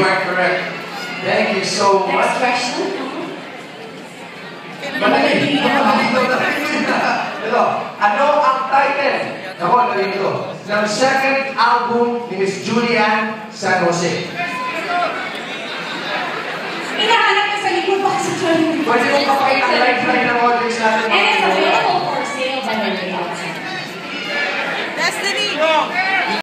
Correct, correct. Thank you so much. Next question. Madali. Ito, ano ang title? Ako, ano ito. Ng second album ni Miss Julian San Jose. Hinahanap ka sa likod pa sa Julian. Pwede mo papakita ang lifeline ng audience natin. And it's available for sale by my way. Destiny!